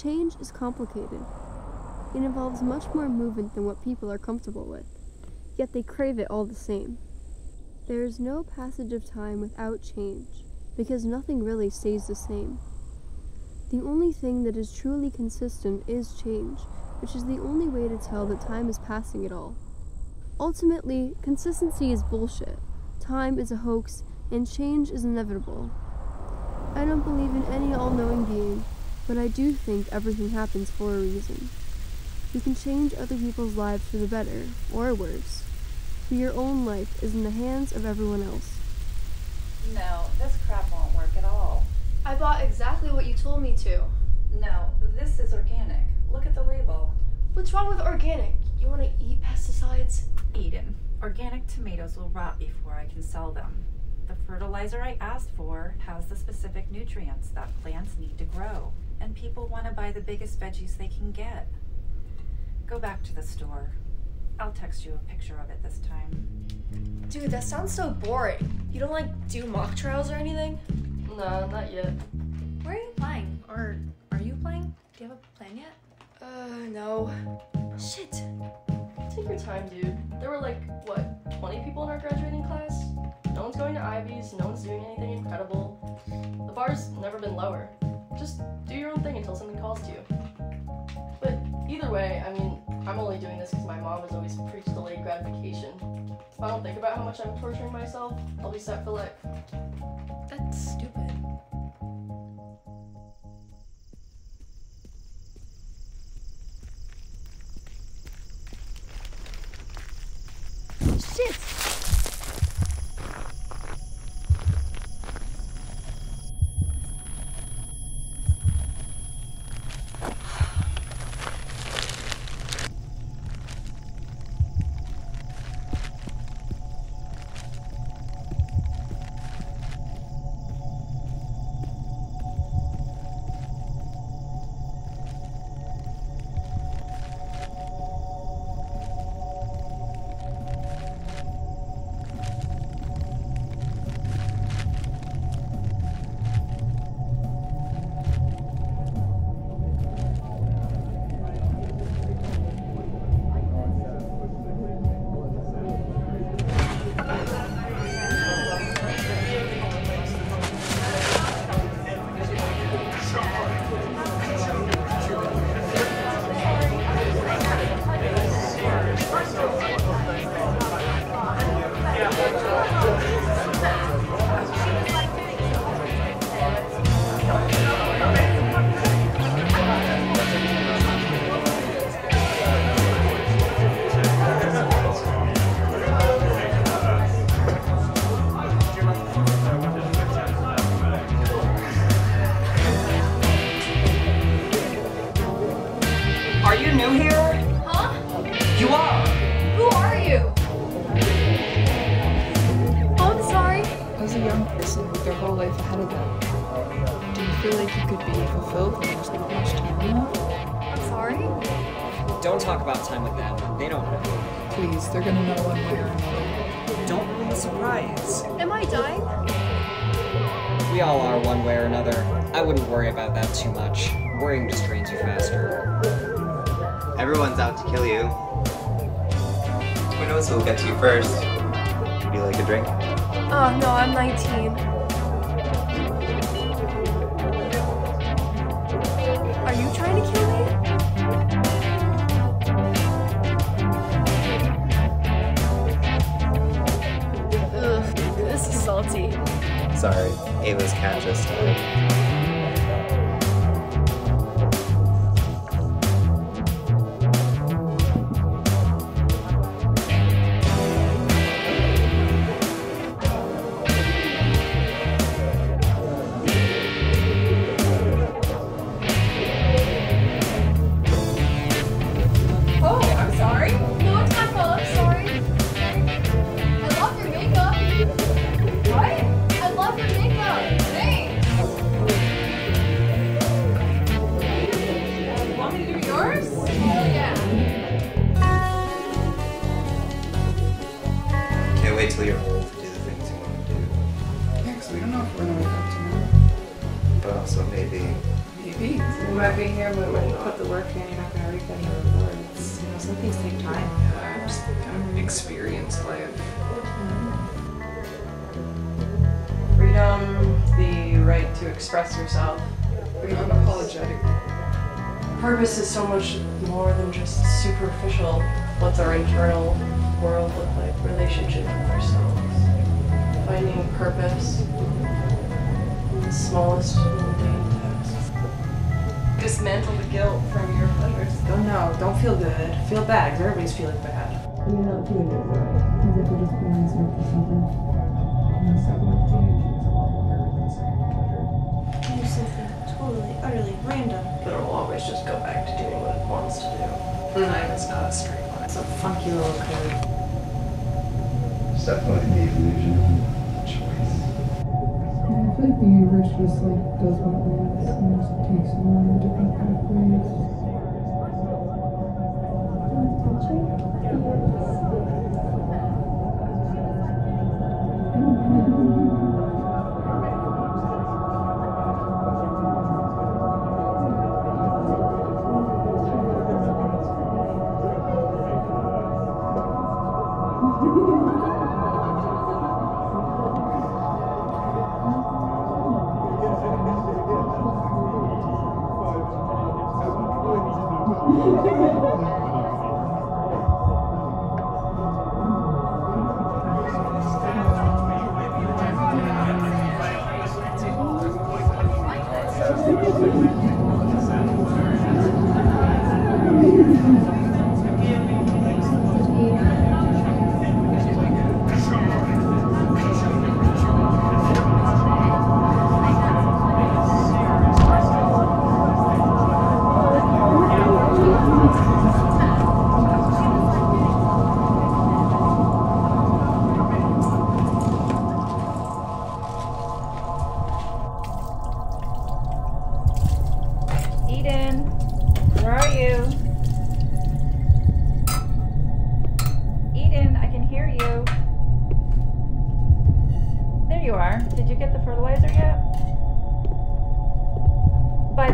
Change is complicated. It involves much more movement than what people are comfortable with, yet they crave it all the same. There is no passage of time without change, because nothing really stays the same. The only thing that is truly consistent is change, which is the only way to tell that time is passing at all. Ultimately, consistency is bullshit, time is a hoax, and change is inevitable. I don't believe in any all knowing being, but I do think everything happens for a reason. You can change other people's lives for the better, or worse. But your own life is in the hands of everyone else. No, this crap won't work at all. I bought exactly what you told me to. No, this is organic. Look at the label. What's wrong with organic? You want to eat pesticides? Eden, organic tomatoes will rot before I can sell them. The fertilizer I asked for has the specific nutrients that plants need to grow, and people want to buy the biggest veggies they can get. Go back to the store. I'll text you a picture of it this time. Dude, that sounds so boring. You don't like do mock trials or anything? No, not yet. Where are you playing? Or are you playing? Do you have a plan yet? Uh, no. Shit. Take your time, dude. There were like, what, 20 people in our graduating class? No one's going to Ivy's, no one's doing anything incredible. The bar's never been lower. Just do your own thing until something calls to you. But either way, I mean, I'm only doing this because my mom has always preached delayed gratification. If I don't think about how much I'm torturing myself, I'll be set for life. That's stupid. Shit! A young person with their whole life ahead of them, do you feel like you could be fulfilled when there's not much time left? I'm sorry. Don't talk about time with them. They don't know. Please, they're gonna know one way or another. Don't ruin the surprise. Am I dying? We all are one way or another. I wouldn't worry about that too much. Worrying just drains you faster. Everyone's out to kill you. Who knows who'll get to you first? Would you like a drink? Oh, no, I'm 19. Are you trying to kill me? Ugh, this is salty. Sorry, Ava's cat just died. Might be here, but when you put the work in, you're not gonna reap any rewards. You know, some things take time. Yeah, just kind of experience life. Freedom, the right to express yourself. Unapologetic. Purpose is so much more than just superficial. What's our internal world look like? Relationship with ourselves. Finding purpose in the smallest tasks. Dismantle the guilt from your pleasures. Oh no, don't feel good. Feel bad, 'cause everybody's feeling bad. You're not doing it right. As if we're just being some for something. The cycle of change is a lot longer than saying pleasure. Do something totally, utterly random. But it will always just go back to doing what it wants to do. Hmm. Time is not a straight line. It's a funky little code. It's definitely the illusion of choice. Yeah, I feel like the universe just like does what it wants and just takes you on Eden,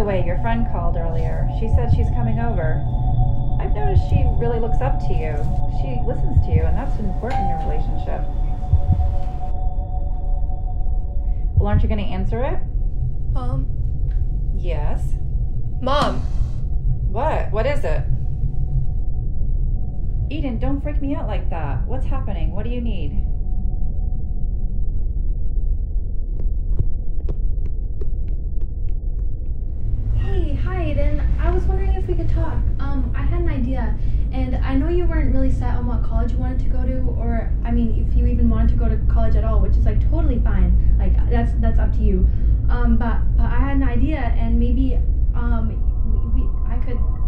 the way, your friend called earlier. She said she's coming over. I've noticed she really looks up to you. She listens to you, and that's important in your relationship. Well, aren't you going to answer it? Mom. Yes. Mom. What? What is it? Eden, don't freak me out like that. What's happening? What do you need? Hey, hi Aiden. I was wondering if we could talk. Um, I had an idea, and I know you weren't really set on what college you wanted to go to, or I mean, if you even wanted to go to college at all, which is like totally fine. Like that's that's up to you. Um, but but I had an idea, and maybe um, we, we I could I could